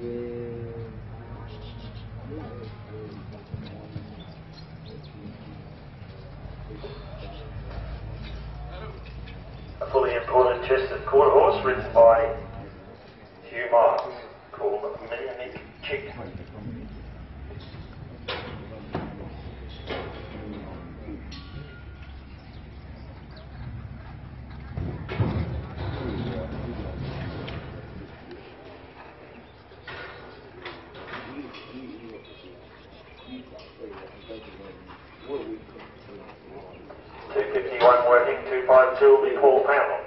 A fully imported Chester quarter horse ridden by Hugh Miles called Manic Chic. 251 working, 252 will be Paul Pamela.